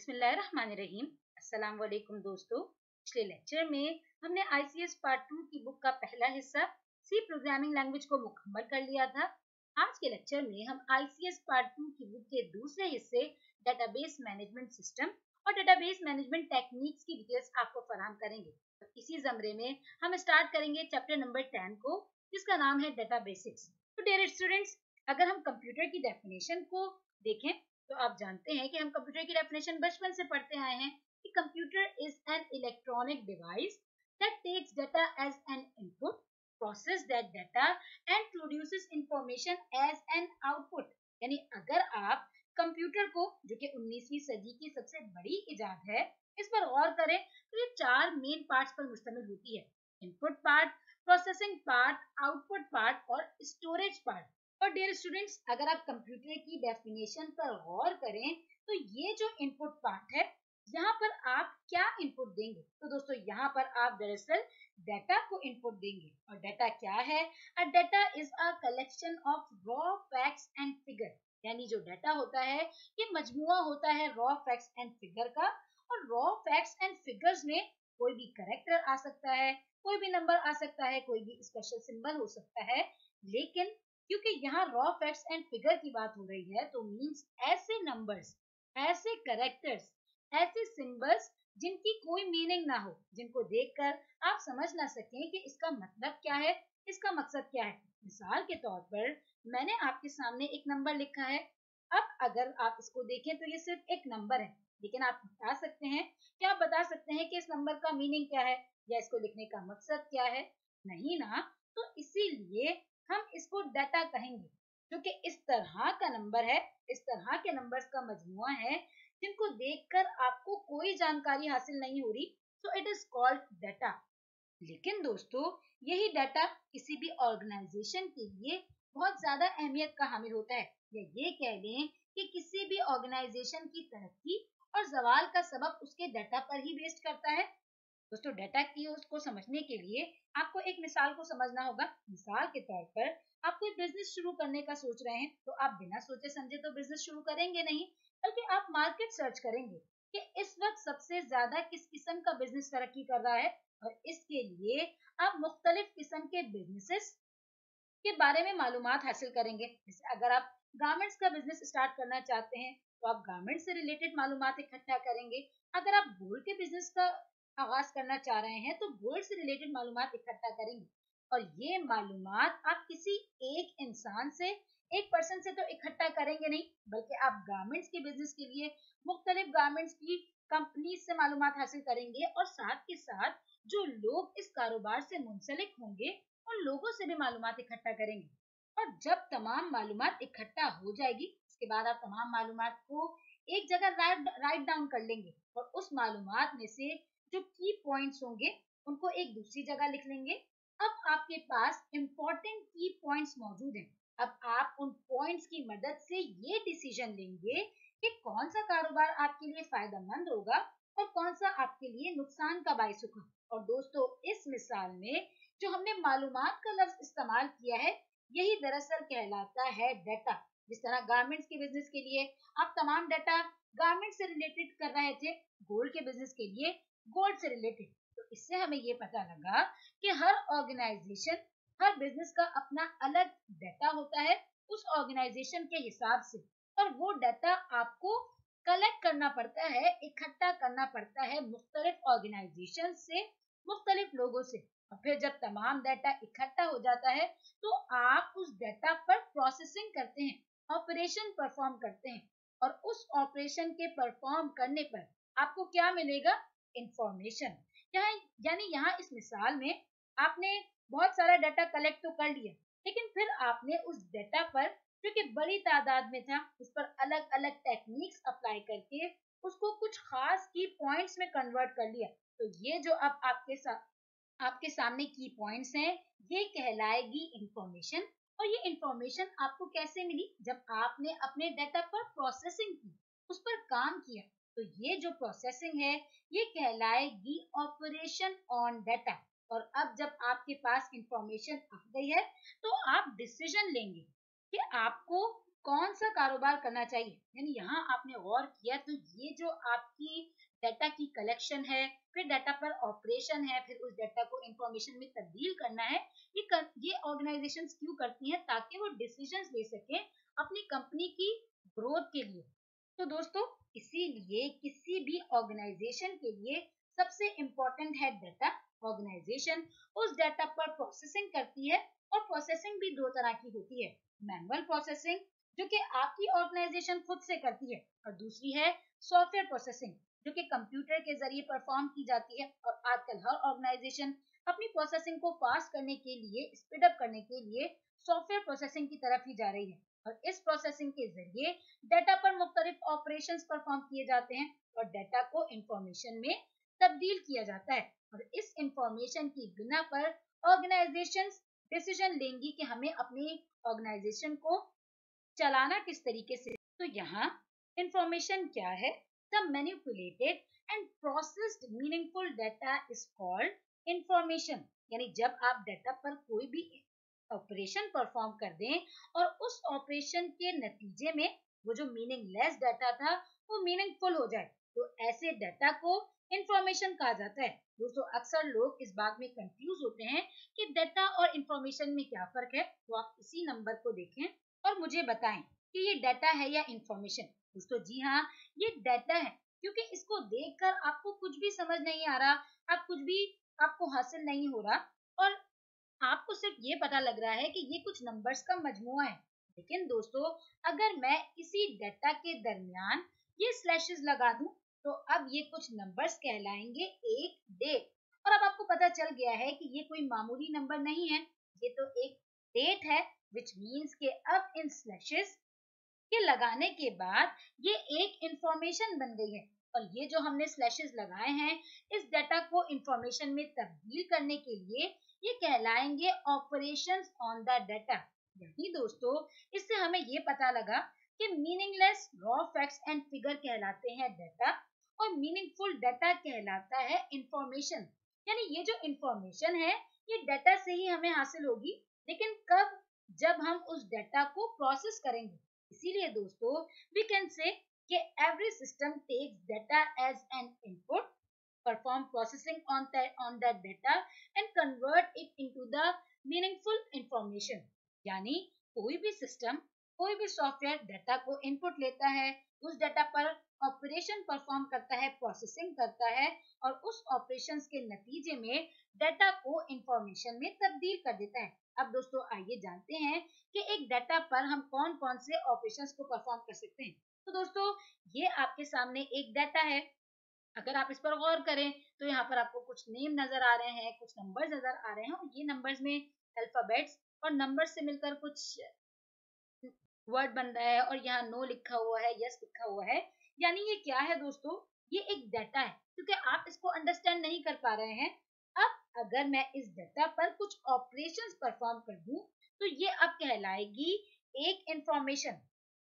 बिस्मिल्लाहिर्रहमानिर्रहीम। अस्सलाम वालेकुम दोस्तों। पिछले लेक्चर में हमने आईसीएस पार्ट टू की बुक का पहला हिस्सा सी प्रोग्रामिंग लैंग्वेज को मुकम्मल कर लिया था। आज के लेक्चर में हम आईसीएस पार्ट टू की बुक के दूसरे हिस्से डेटाबेस मैनेजमेंट सिस्टम और डेटाबेस मैनेजमेंट टेक्निक्स की डिटेल्स आपको फराम करेंगे। इसी जमरे में हम स्टार्ट करेंगे चैप्टर नंबर टेन को, जिसका नाम है डेटा बेसिक्स तो डेयर स्टूडेंट्स अगर हम कंप्यूटर की डेफिनेशन को देखें तो आप जानते हैं कि हम कंप्यूटर की डेफिनेशन बचपन से पढ़ते आए हैं कि computer is an electronic device that takes data as an input process that data and produces information as an output यानी अगर आप कंप्यूटर को, जो कि 19वीं सदी की सबसे बड़ी इजाद है, इस पर गौर करें तो ये चार मेन पार्ट्स पर मुश्तमिल होती है। Input part processing part output part और स्टोरेज पार्ट और डेयर स्टूडेंट्स अगर आप कंप्यूटर की डेफिनेशन पर गौर करें तो ये जो इनपुट पार्ट है, यहाँ पर आप क्या इनपुट देंगे? तो दोस्तों, यहाँ पर आप दरअसल डेटा को इनपुट देंगे। और डेटा क्या है? A data is a collection of raw facts and figure यानी जो डेटा होता है, ये मजमुआ होता है रॉ फैक्ट्स एंड फिगर का। और रॉ फैक्ट्स एंड फिगर्स में कोई भी करेक्टर आ सकता है, कोई भी नंबर आ सकता है, कोई भी स्पेशल सिंबल हो सकता है, लेकिन क्योंकि यहाँ रॉ फैक्ट्स एंड फिगर की बात हो रही है तो मींस ऐसे नंबर्स ऐसे करेक्टर्स ऐसे सिंबल्स जिनकी कोई मीनिंग ना हो, जिनको देखकर आप समझ ना सकें कि इसका मतलब क्या है, इसका मकसद क्या है। मिसाल के तौर पर मैंने आपके सामने एक नंबर लिखा है। अब अगर आप इसको देखें तो ये सिर्फ़ एक नंबर है, लेकिन आप बता सकते हैं, क्या आप बता सकते हैं कि इस नंबर का मीनिंग क्या है या इसको लिखने का मकसद क्या है? नहीं ना तो इसीलिए हम इसको डाटा कहेंगे, जो कि इस तरह का नंबर है, इस तरह के नंबर्स का मजमुआ है, जिनको देखकर आपको कोई जानकारी हासिल नहीं हो रही तो इट इज़ कॉल्ड डाटा लेकिन दोस्तों, यही डाटा किसी भी ऑर्गेनाइजेशन के लिए बहुत ज़्यादा अहमियत का हामिल होता है। या ये कह लें कि किसी भी ऑर्गेनाइजेशन की तरक्की और जवाल का सबक उसके डाटा पर ही बेस्ड करता है। दोस्तों, डाटा की उसको समझने के लिए आपको एक मिसाल को समझना होगा। मिसाल के तौर पर आप कोई बिज़नेस शुरू करने का सोच रहे हैं तो आप बिना सोचे समझे तो बिज़नेस शुरू करेंगे नहीं, बल्कि आप मार्केट सर्च करेंगे कि इस वक्त सबसे ज़्यादा किस किस्म का बिज़नेस तरक्की कर रहा है और इसके लिए आप मुख्तलिफ़ किस्म के बिजनेसेस के बारे में मालूम हासिल करेंगे। जैसे अगर आप गारमेंट्स का बिज़नेस स्टार्ट करना चाहते हैं तो आप गारमेंट से रिलेटेड मालूम इकट्ठा करेंगे। अगर आप गोल्ड के बिज़नेस का आगाज़ करना चाह रहे हैं तो गोल्ड से रिलेटेड मालूम इकट्ठा करेंगे। और ये मालूम आप किसी एक इंसान से, एक पर्सन से तो इकट्ठा करेंगे नहीं, बल्कि आप गारमेंट्स के बिज़नेस के लिए, मुख्तलिफ़ गारमेंट्स की कंपनी से मालूम हासिल करेंगे और साथ के साथ जो लोग इस कारोबार से मुंसलिक होंगे, उन लोगों से भी मालूम इकट्ठा करेंगे। और जब तमाम मालूम इकट्ठा हो जाएगी, उसके बाद आप तमाम मालूम को एक जगह राइट डाउन कर लेंगे और उस मालूम में से जो की पॉइंट्स होंगे, उनको एक दूसरी जगह लिख लेंगे। अब आपके पास इंपॉर्टेंट की पॉइंट्स मौजूद हैं। अब आप उन पॉइंट्स की मदद से ये डिसीज़न लेंगे कि कौन सा कारोबार आपके लिए फ़ायदेमंद होगा और कौन सा आपके लिए नुकसान का बायस होगा। और दोस्तों, इस मिसाल में जो हमने मालूम का लफ्ज इस्तेमाल किया है, यही दरअसल कहलाता है डाटा जिस तरह गारमेंट्स के बिज़नेस के लिए आप तमाम डाटा गारमेंट से रिलेटेड कर रहे थे गोल्ड के बिज़नेस के लिए गोल्ड से रिलेटेड तो इससे हमें ये पता लगा कि हर ऑर्गेनाइजेशन हर बिज़नेस का अपना अलग डाटा होता है उस ऑर्गेनाइजेशन के हिसाब से। और वो डाटा आपको कलेक्ट करना पड़ता है, इकट्ठा करना पड़ता है मुख्तलिफ़ ऑर्गेनाइजेशन से, मुख्तलिफ़ लोगों से। और फिर जब तमाम डाटा इकट्ठा हो जाता है तो आप उस डाटा पर प्रोसेसिंग करते हैं ऑपरेशन परफॉर्म करते हैं। और उस ऑपरेशन के परफॉर्म करने पर आपको क्या मिलेगा? इंफॉर्मेशन यहाँ, यानी यहाँ इस मिसाल में आपने बहुत सारा डाटा कलेक्ट तो कर लिया, लेकिन फिर आपने उस डाटा पर जो कि बड़ी तादाद में था, उस पर अलग अलग टेक्निक्स अप्लाई करके उसको कुछ खास की पॉइंट्स में कन्वर्ट कर लिया। तो ये जो अब आपके साथ आपके सामने की पॉइंट्स हैं, ये कहलाएगी इंफॉर्मेशन और ये इंफॉर्मेशन आपको कैसे मिली? जब आपने अपने डाटा पर प्रोसेसिंग की, उस पर काम किया तो ये जो प्रोसेसिंग है ये कहलाएगी ऑपरेशन ऑन डाटा और अब जब आपके पास इंफॉर्मेशन आ गई है तो आप डिसीज़न लेंगे कि आपको कौन सा कारोबार करना चाहिए। यानी यहाँ आपने गौर किया तो ये जो आपकी डाटा की कलेक्शन है फिर डाटा पर ऑपरेशन है फिर उस डाटा को इंफॉर्मेशन में तब्दील करना है ये कर, ये ऑर्गेनाइजेशन क्यों करती हैं? ताकि वो डिसीज़न ले सके अपनी कंपनी की ग्रोथ के लिए। तो दोस्तों, इसीलिए किसी भी ऑर्गेनाइजेशन के लिए सबसे इम्पोर्टेंट है डाटा ऑर्गेनाइजेशन उस डाटा पर प्रोसेसिंग करती है और प्रोसेसिंग भी दो तरह की होती है। मैनुअल प्रोसेसिंग जो कि आपकी ऑर्गेनाइजेशन खुद से करती है, और दूसरी है सॉफ्टवेयर प्रोसेसिंग जो कि कंप्यूटर के ज़रिए परफॉर्म की जाती है। और आजकल हर ऑर्गेनाइजेशन अपनी प्रोसेसिंग को फास्ट करने के लिए स्पीड अप करने के लिए सॉफ्टवेयर प्रोसेसिंग की तरफ़ ही जा रही है। और इस प्रोसेसिंग के ज़रिए डेटा पर मुख्तलिफ़ ऑपरेशन परफॉर्म किए जाते हैं और डाटा को इंफॉर्मेशन में तब्दील किया जाता है। और इस इंफॉर्मेशन की बिना पर ऑर्गेनाइजेशन डिसीज़न लेंगी कि हमें अपनी ऑर्गेनाइजेशन को चलाना किस तरीके से। तो यहाँ इंफॉर्मेशन क्या है? The manipulated and processed meaningful data is called information यानी जब आप डेटा पर कोई भी ऑपरेशन परफॉर्म कर दें और उस ऑपरेशन के नतीजे में वो जो मीनिंगलेस डाटा था, वो मीनिंगफुल हो जाए। तो ऐसे डाटा को इंफॉर्मेशन कहा जाता है। दोस्तों, अक्सर लोग इस बात में कंफ्यूज होते हैं कि डाटा और इंफॉर्मेशन में क्या फ़र्क है। तो आप इसी नंबर को देखें और मुझे बताएँ कि ये डाटा है या इंफॉर्मेशन दोस्तों, जी हाँ ये डाटा है, क्योंकि इसको देखकर आपको कुछ भी समझ नहीं आ रहा, आप कुछ भी, आपको हासिल नहीं हो रहा और आपको सिर्फ़ ये पता लग रहा है कि ये कुछ नंबर्स का मजमुआ है। लेकिन दोस्तों, अगर मैं इसी डाटा के दरमियान ये स्लैशेस लगा दूँ तो अब ये कुछ नंबर्स कहलाएँगे एक डेट और अब आपको पता चल गया है कि ये कोई मामूली नंबर नहीं है। ये तो एक डेट है विच मीन्स के अब इन स्लैशेस के लगाने के बाद ये एक इंफॉर्मेशन बन गई है। और ये जो हमने स्लैशेस लगाए हैं, इस डाटा को इंफॉर्मेशन में तब्दील करने के लिए ये कहलाएँगे ऑपरेशंस ऑन द डाटा यानी दोस्तों इससे हमें ये पता लगा कि meaningless raw facts and figure कहलाते हैं डाटा और मीनिंगफुल डाटा कहलाता है इंफॉर्मेशन यानी ये जो इंफॉर्मेशन है ये डाटा से ही हमें हासिल होगी लेकिन कब जब हम उस डेटा को प्रोसेस करेंगे? इसीलिए दोस्तों वी कैन से कि every system takes data as an input perform processing on on that data and convert it into the meaningful information. यानी कोई भी सिस्टम कोई भी सॉफ्टवेयर डाटा को इनपुट लेता है, उस डाटा पर ऑपरेशन परफॉर्म करता है प्रोसेसिंग करता है और उस ऑपरेशंस के नतीजे में डाटा को इंफॉर्मेशन में तब्दील कर देता है। अब दोस्तों, आइए जानते हैं कि एक डाटा पर हम कौन कौन से ऑपरेशंस को परफॉर्म कर सकते हैं। तो दोस्तों, ये आपके सामने एक डाटा है। अगर आप इस पर गौर करें तो यहाँ पर आपको कुछ नेम नज़र आ रहे हैं, कुछ नंबर्स नज़र आ रहे हैं, और ये नंबर्स में अल्फाबेट्स और नंबर्स से मिलकर कुछ वर्ड बन रहा है, और यहाँ नो लिखा हुआ है यस लिखा हुआ है। यानी ये क्या है दोस्तों? ये एक डाटा है, क्योंकि आप इसको अंडरस्टैंड नहीं कर पा रहे हैं। अब अगर मैं इस डाटा पर कुछ ऑपरेशंस परफॉर्म कर दूँ तो ये अब कहलाएगी एक इंफॉर्मेशन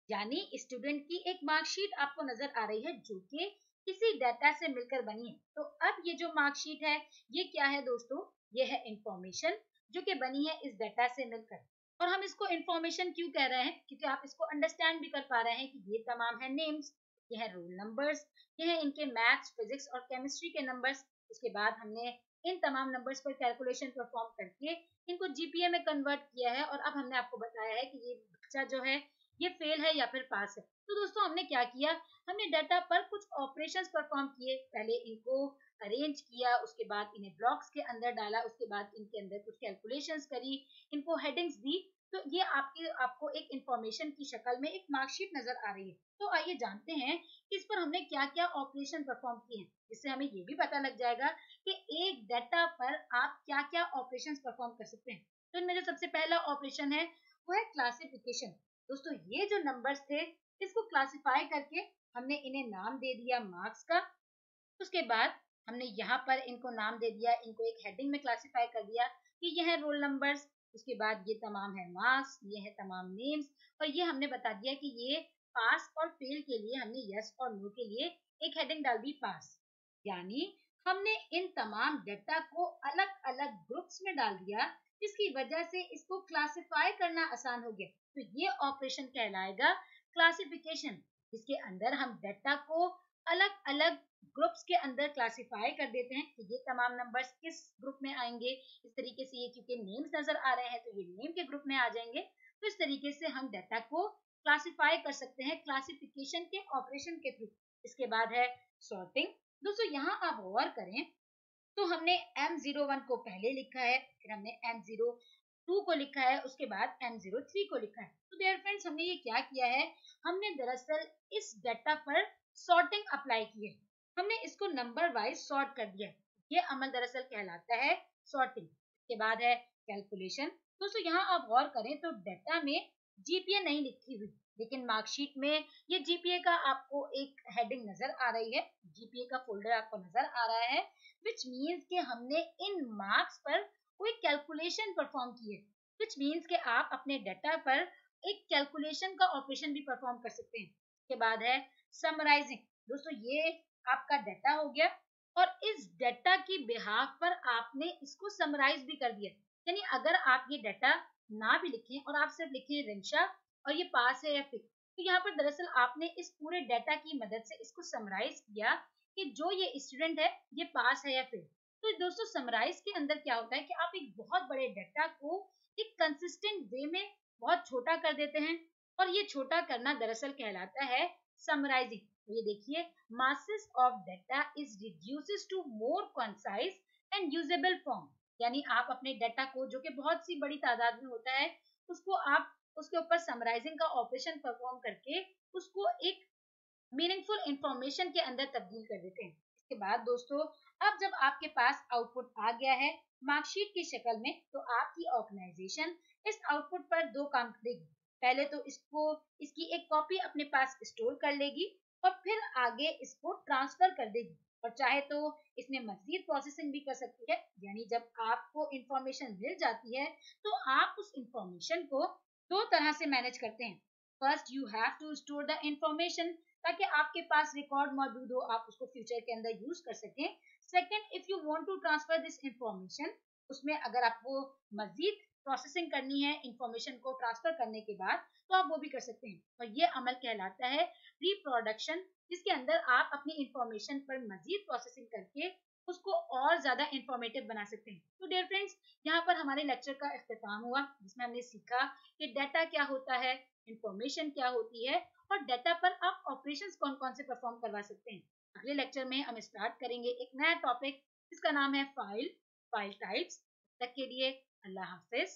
यानी स्टूडेंट की एक मार्कशीट आपको नज़र आ रही है, जो कि किसी डाटा से मिलकर बनी है। तो अब ये जो मार्कशीट है, ये क्या है दोस्तों? ये है इंफॉर्मेशन जो कि बनी है इस डाटा से मिलकर। और हम इसको इंफॉर्मेशन क्यों कह रहे हैं? क्योंकि आप इसको अंडरस्टैंड भी कर पा रहे हैं कि ये तमाम है नेम्स ये है रोल नंबर्स ये है इनके मैथ्स फिजिक्स और केमिस्ट्री के नंबर्स उसके बाद हमने इन तमाम नंबर्स पर कैलकुलेशन परफॉर्म करके इनको जीपीए में कन्वर्ट किया है और अब हमने आपको बताया है कि ये बच्चा जो है ये फेल है या फिर पास है। तो दोस्तों, हमने क्या किया? हमने डाटा पर कुछ ऑपरेशंस परफॉर्म किए। पहले इनको अरेंज किया, उसके बाद इन्हें ब्लॉक्स के अंदर डाला, उसके बाद इनके अंदर कुछ कैलकुलेशंस करी, इनको हेडिंग्स दी। तो ये आपके, आपको एक इंफॉर्मेशन की शक्ल में एक मार्कशीट नज़र आ रही है। तो आइए जानते हैं कि इस पर हमने क्या क्या ऑपरेशन परफॉर्म किए हैं। जिससे हमें ये भी पता लग जाएगा कि एक डाटा पर आप क्या क्या ऑपरेशन परफॉर्म कर सकते हैं। तो इनमें जो सबसे पहला ऑपरेशन है, वो है क्लासिफिकेशन। दोस्तों, ये जो नंबर्स थे, इसको क्लासिफाई करके हमने इन्हें नाम दे दिया मार्क्स का। उसके बाद हमने यहाँ पर इनको नाम दे दिया, इनको एक हेडिंग में क्लासिफाई कर दिया कि ये है रोल नंबर्स उसके बाद ये तमाम है मार्क्स ये है तमाम नेम्स और ये हमने बता दिया कि ये पास और फेल के लिए हमने यस और नो के लिए एक हेडिंग डाल दी पास यानी हमने इन तमाम डेटा को अलग अलग ग्रुप्स में डाल दिया, जिसकी वजह से इसको क्लासिफाई करना आसान हो गया। तो ये ऑपरेशन कहलाएगा क्लासिफिकेशन इसके अंदर हम डेटा को अलग अलग ग्रुप्स के अंदर क्लासिफाई कर देते हैं कि ये तमाम नंबर्स किस ग्रुप में आएँगे। इस तरीके से ये क्योंकि नेम्स नज़र आ रहे हैं तो ये नेम के ग्रुप में आ जाएँगे। तो इस तरीके से हम डाटा को क्लासिफाई कर सकते हैं क्लासिफिकेशन के ऑपरेशन के थ्रू इसके बाद है सॉर्टिंग दोस्तों, यहाँ आप गौर करें तो हमने M01 को पहले लिखा है, फिर हमने M02 को लिखा है, उसके बाद M03 को लिखा है। तो देयर फ्रेंड्स हमने ये क्या किया है? हमने दरअसल इस डाटा पर सॉर्टिंग अप्लाई की है। हमने इसको नंबर वाइज सॉर्ट कर दिया है। ये अमल दरअसल कहलाता है सॉर्टिंग के बाद है कैलकुलेशन दोस्तों, यहाँ आप गौर करें तो डाटा में जीपीए नहीं लिखी हुई, लेकिन मार्कशीट में ये जीपीए का आपको एक हेडिंग नज़र आ रही है। जीपीए का फोल्डर आपको नज़र आ रहा है विच मीन्स कि हमने इन मार्क्स पर कोई कैलकुलेशन परफॉर्म की है विच मीन्स कि आप अपने डाटा पर एक कैलकुलेशन का ऑपरेशन भी परफॉर्म कर सकते हैं। इसके बाद है समराइजिंग दोस्तों, ये आपका डाटा हो गया और इस डाटा की बिहाफ पर आपने इसको समराइज भी कर दिया। यानी अगर आप ये डाटा ना भी लिखें और आप सिर्फ़ लिखें रिंशा और ये पास है या फिर तो यहाँ पर दरअसल आपने इस पूरे डाटा की मदद से इसको समराइज किया कि जो ये स्टूडेंट है, ये पास है या फिर। तो दोस्तों समराइज के अंदर क्या होता है कि आप एक बहुत बड़े डाटा को एक कंसिस्टेंट वे में बहुत छोटा कर देते हैं और ये छोटा करना दरअसल कहलाता है समराइजिंग तो ये देखिए masses of data is reduces to more concise and usable form यानी आप अपने डाटा को, जो कि बहुत सी बड़ी तादाद में होता है, उसको आप, उसके ऊपर समराइजिंग का ऑपरेशन परफॉर्म करके उसको एक मीनिंगफुल इंफॉर्मेशन के अंदर तब्दील कर देते हैं। इसके बाद दोस्तों, अब जब आपके पास आउटपुट आ गया है मार्कशीट की शक्ल में तो आपकी ऑर्गेनाइजेशन इस आउटपुट पर दो काम करेगी। पहले तो इसको, इसकी एक कॉपी अपने पास स्टोर कर लेगी और फिर आगे इसको ट्रांसफ़र कर देगी। और चाहे तो इसमें मजीद प्रोसेसिंग भी कर सकती है, यानी जब आपको इंफॉर्मेशन मिल जाती है तो आप उस इंफॉर्मेशन को दो तरह से मैनेज करते हैं। First you have to store the information ताकि आपके पास रिकॉर्ड मौजूद हो, आप उसको फ्यूचर के अंदर यूज़ कर सकें। Second if you want to transfer this information उसमें अगर आपको मजीद प्रोसेसिंग करनी है इंफॉर्मेशन को ट्रांसफ़र करने के बाद तो आप वो भी कर सकते हैं। और ये अमल कहलाता है रिप्रोडक्शन जिसके अंदर आप अपनी इंफॉर्मेशन पर मजीद प्रोसेसिंग करके उसको और ज़्यादा इंफॉर्मेटिव बना सकते हैं। तो डेयर फ्रेंड्स यहाँ पर हमारे लेक्चर का अख्ताम हुआ, जिसमें हमने सीखा कि डाटा क्या होता है इंफॉर्मेशन क्या होती है, और डाटा पर आप ऑपरेशंस कौन कौन से परफॉर्म करवा सकते हैं। अगले लेक्चर में हम स्टार्ट करेंगे एक नया टॉपिक जिसका नाम है फ़ाइल फ़ाइल टाइप्स तक के लिए अल्लाह हाफिज।